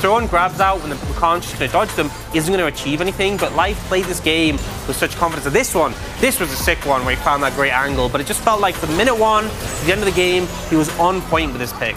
throwing grabs out when the McConn's just going to dodge them isn't going to achieve anything. But Life played this game with such confidence. And this one, this was a sick one where he found that great angle. But it just felt like the minute one to the end of the game, he was on point with his pick.